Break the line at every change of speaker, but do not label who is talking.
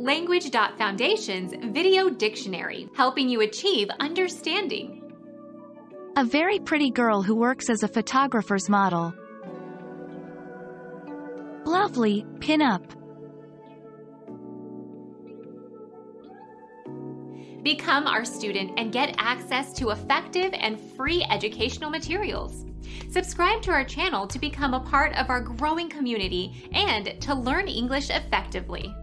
Language.Foundation's Video Dictionary, helping you achieve understanding.
A very pretty girl who works as a photographer's model. Lovely, pin up.
Become our student and
get access to effective and free educational materials. Subscribe to our channel to become a part of our growing community and to learn English effectively.